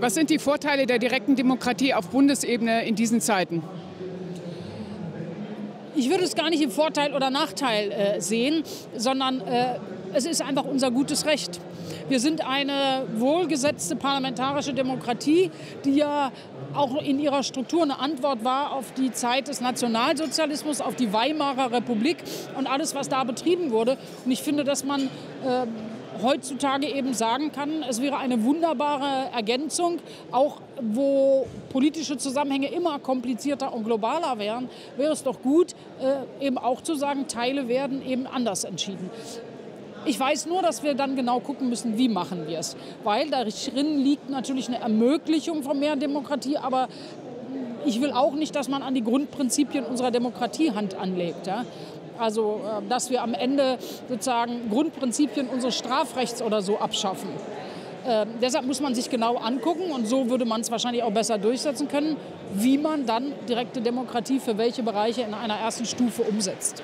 Was sind die Vorteile der direkten Demokratie auf Bundesebene in diesen Zeiten? Ich würde es gar nicht im Vorteil oder Nachteil äh, sehen, sondern äh, es ist einfach unser gutes Recht. Wir sind eine wohlgesetzte parlamentarische Demokratie, die ja auch in ihrer Struktur eine Antwort war auf die Zeit des Nationalsozialismus, auf die Weimarer Republik und alles, was da betrieben wurde. Und ich finde, dass man äh, heutzutage eben sagen kann, es wäre eine wunderbare Ergänzung, auch wo politische Zusammenhänge immer komplizierter und globaler wären, wäre es doch gut, äh, eben auch zu sagen, Teile werden eben anders entschieden. Ich weiß nur, dass wir dann genau gucken müssen, wie machen wir es. Weil darin liegt natürlich eine Ermöglichung von mehr Demokratie, aber ich will auch nicht, dass man an die Grundprinzipien unserer Demokratie Hand anlegt. Ja? Also, äh, dass wir am Ende sozusagen Grundprinzipien unseres Strafrechts oder so abschaffen. Äh, deshalb muss man sich genau angucken und so würde man es wahrscheinlich auch besser durchsetzen können, wie man dann direkte Demokratie für welche Bereiche in einer ersten Stufe umsetzt.